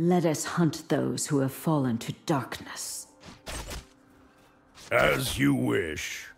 Let us hunt those who have fallen to darkness. As you wish.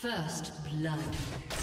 First blood.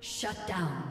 Shut down.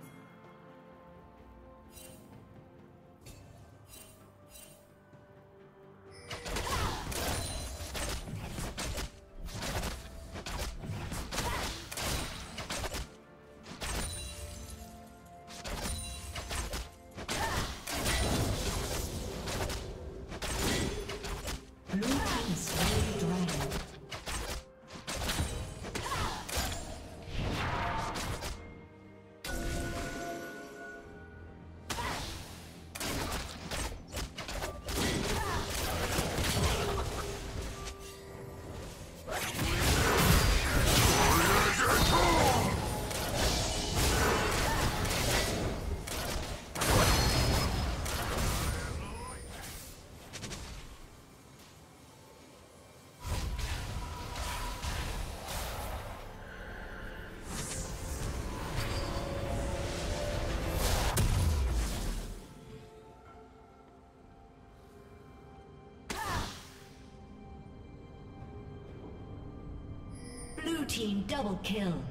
Team double kill.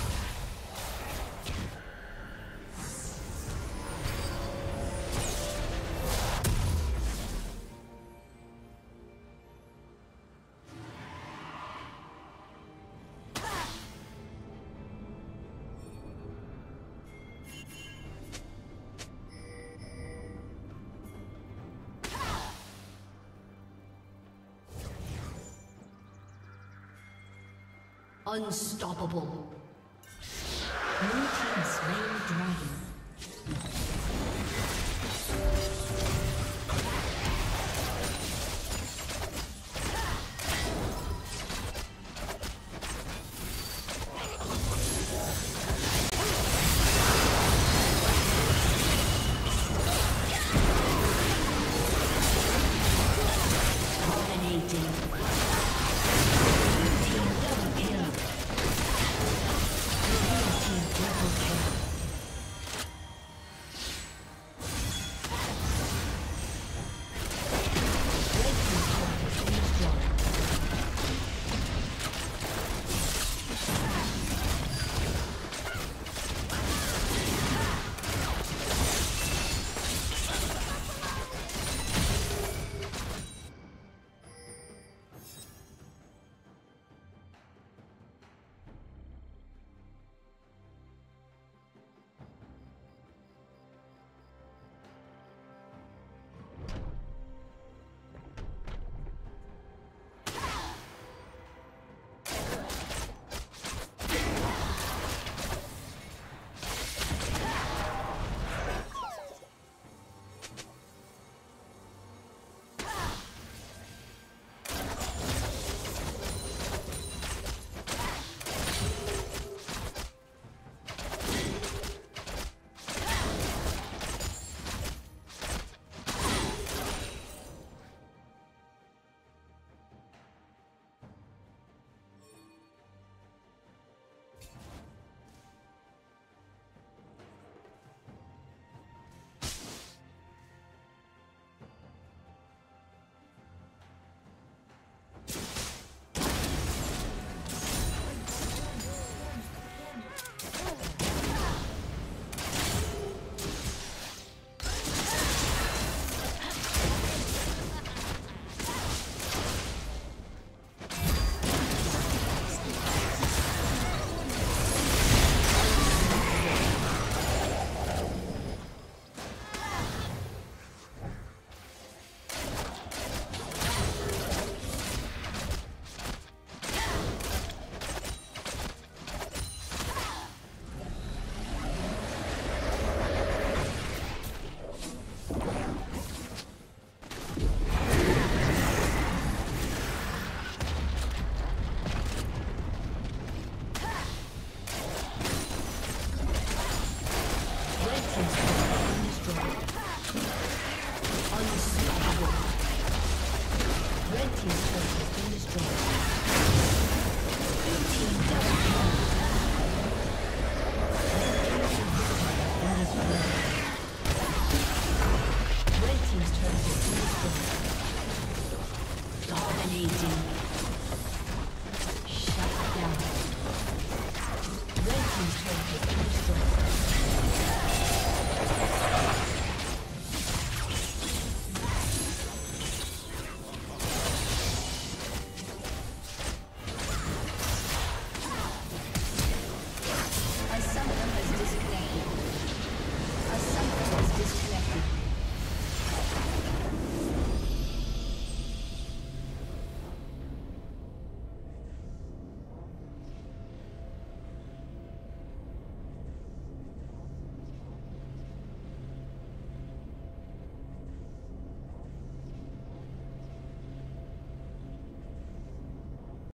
Unstoppable. Blue team slain dragon.